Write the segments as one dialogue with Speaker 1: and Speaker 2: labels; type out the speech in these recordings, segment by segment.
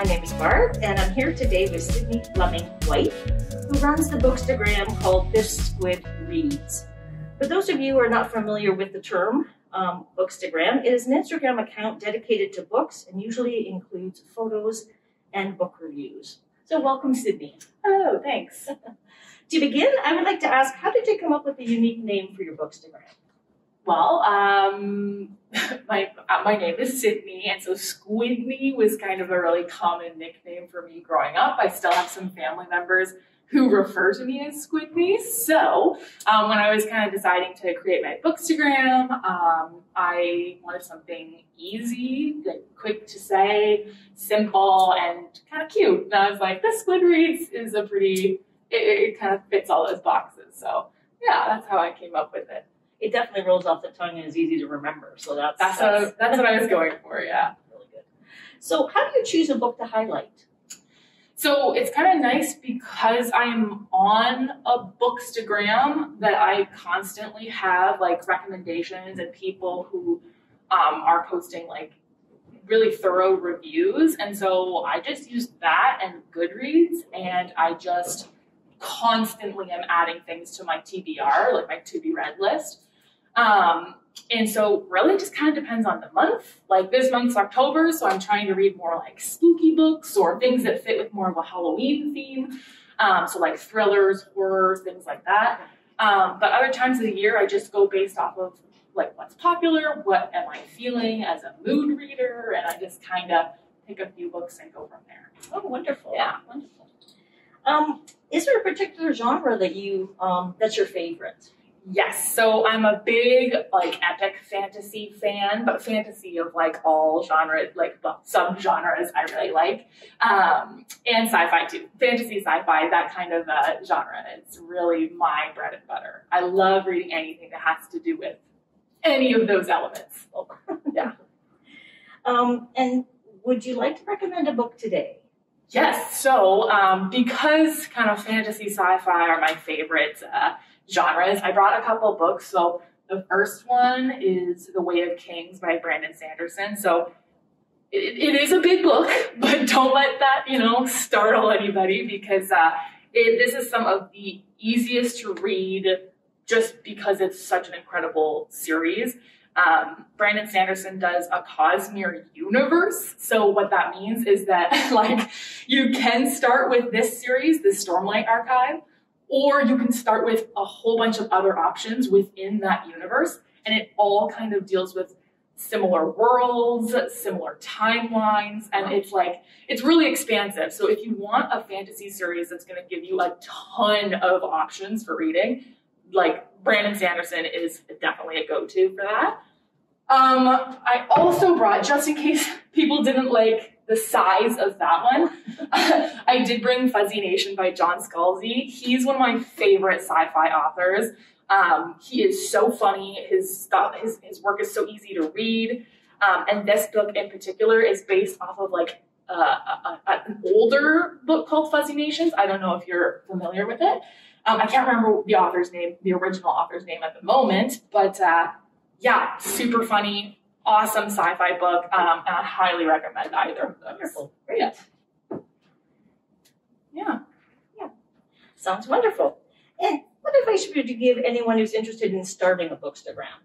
Speaker 1: My name is Barb, and I'm here today with Sydney Fleming White, who runs the bookstagram called This Squid Reads. For those of you who are not familiar with the term um, bookstagram, it is an Instagram account dedicated to books and usually includes photos and book reviews. So, welcome, Sydney.
Speaker 2: Oh, thanks.
Speaker 1: To begin, I would like to ask how did you come up with the unique name for your bookstagram?
Speaker 2: Well, um, my uh, my name is Sydney, and so Squidney was kind of a really common nickname for me growing up. I still have some family members who refer to me as Squidney. So um, when I was kind of deciding to create my bookstagram, um, I wanted something easy, like quick to say, simple, and kind of cute. And I was like, this Squid Reads is a pretty, it, it kind of fits all those boxes. So yeah, that's how I came up with it.
Speaker 1: It definitely rolls off the tongue and is easy to remember. So that's
Speaker 2: That's what, that's what I was going for, yeah.
Speaker 1: really good. So, how do you choose a book to highlight?
Speaker 2: So it's kind of nice because I'm on a bookstagram that I constantly have like recommendations and people who um, are posting like really thorough reviews. And so I just use that and Goodreads and I just constantly am adding things to my TBR, like my to be read list. Um, and so really just kind of depends on the month. Like this month's October, so I'm trying to read more like spooky books or things that fit with more of a Halloween theme. Um, so like thrillers, horror, things like that. Um, but other times of the year, I just go based off of like what's popular, what am I feeling as a mood reader, and I just kind of pick a few books and go from there.
Speaker 1: Oh, wonderful.
Speaker 2: Yeah.
Speaker 1: Wonderful. Um, is there a particular genre that you um, that's your favorite?
Speaker 2: Yes, so I'm a big like epic fantasy fan, but fantasy of like all genres, like well, sub genres I really like, um, and sci-fi too. Fantasy, sci-fi, that kind of uh, genre. It's really my bread and butter. I love reading anything that has to do with any of those elements. Yeah.
Speaker 1: Um, and would you like to recommend a book today?
Speaker 2: Yes, so um, because kind of fantasy, sci-fi are my favorite uh, genres, I brought a couple books. So the first one is The Way of Kings by Brandon Sanderson. So it, it is a big book, but don't let that you know startle anybody because uh, it, this is some of the easiest to read just because it's such an incredible series. Um, Brandon Sanderson does a Cosmere universe. So what that means is that like you can start with this series, the Stormlight Archive, or you can start with a whole bunch of other options within that universe, and it all kind of deals with similar worlds, similar timelines, and it's like it's really expansive. So if you want a fantasy series that's going to give you a ton of options for reading, like Brandon Sanderson is definitely a go-to for that. Um, I also brought, just in case people didn't like the size of that one, I did bring Fuzzy Nation by John Scalzi. He's one of my favorite sci-fi authors. Um, he is so funny. His stuff, his, his work is so easy to read. Um, and this book in particular is based off of like uh, a, a, an older book called Fuzzy Nations. I don't know if you're familiar with it. Um, I can't remember the author's name, the original author's name at the moment, but uh, yeah, super funny, awesome sci-fi book, um, and I highly recommend either of those.
Speaker 1: Wonderful. Great.
Speaker 2: Yeah. Yeah.
Speaker 1: Sounds wonderful. And what advice would you give anyone who's interested in starting a bookstagram?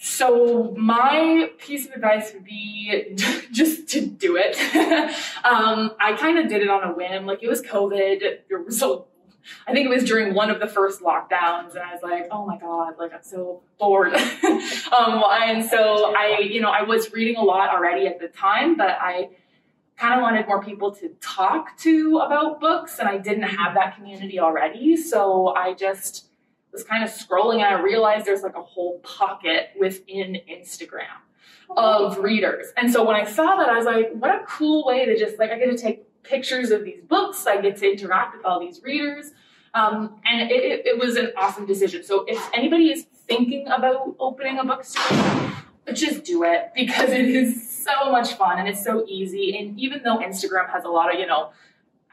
Speaker 2: So my piece of advice would be just to do it. um, I kind of did it on a whim. Like it was COVID. There was a I think it was during one of the first lockdowns, and I was like, "Oh my god, like I'm so bored." um, and so I, you know, I was reading a lot already at the time, but I kind of wanted more people to talk to about books, and I didn't have that community already. So I just was kind of scrolling, and I realized there's like a whole pocket within Instagram of readers. And so when I saw that, I was like, "What a cool way to just like I get to take." Pictures of these books. I get to interact with all these readers. Um, and it, it, was an awesome decision. So if anybody is thinking about opening a bookstore, just do it because it is so much fun and it's so easy. And even though Instagram has a lot of, you know,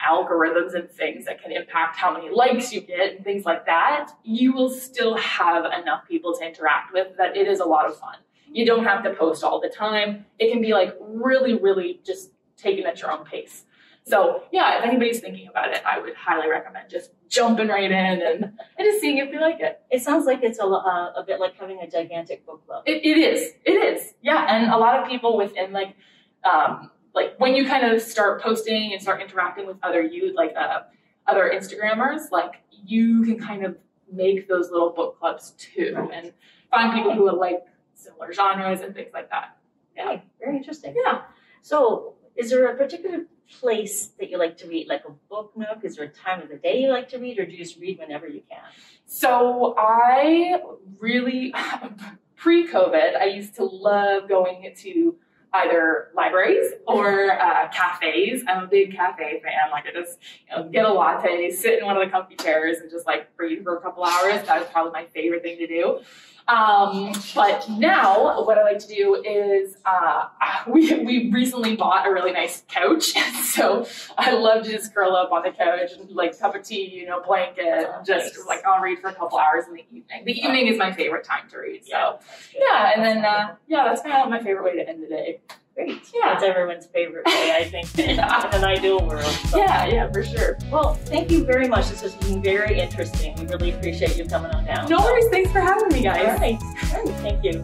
Speaker 2: algorithms and things that can impact how many likes you get and things like that, you will still have enough people to interact with that it is a lot of fun. You don't have to post all the time. It can be like really, really just take it at your own pace. So yeah, if anybody's thinking about it, I would highly recommend just jumping right in and, and just seeing if you like it.
Speaker 1: It sounds like it's a, uh, a bit like having a gigantic book club.
Speaker 2: It, it is. It is. Yeah, and a lot of people within like um, like when you kind of start posting and start interacting with other you, like uh, other Instagrammers, like you can kind of make those little book clubs too,
Speaker 1: Right.
Speaker 2: and find people who like similar genres and things like that.
Speaker 1: Okay, very interesting.
Speaker 2: Yeah.
Speaker 1: So, is there a particular place that you like to read, like a book nook? Is there a time of the day you like to read, or do you just read whenever you can?
Speaker 2: So I really, pre-COVID, I used to love going to either libraries or uh, cafes. I'm a big cafe fan. Like I just you know, get a latte, sit in one of the comfy chairs, and just like read for a couple hours. That was probably my favorite thing to do. Um, but now, what I like to do is uh, we we recently bought a really nice couch, so I love to just curl up on the couch and like cup of tea, you know, blanket,
Speaker 1: Oh,
Speaker 2: just
Speaker 1: nice.
Speaker 2: like I'll read for a couple hours in the evening. The evening is my favorite time to read. So
Speaker 1: good.
Speaker 2: yeah, and then uh, yeah, that's kind of my favorite way to end the day.
Speaker 1: Great.
Speaker 2: Yeah.
Speaker 1: That's everyone's favorite way, I think, in an ideal world. So-
Speaker 2: Yeah, yeah, for sure.
Speaker 1: Well, thank you very much. This has been very interesting. We really appreciate you coming on down.
Speaker 2: No worries. Thanks for having me, guys.
Speaker 1: right. All right. Thank you.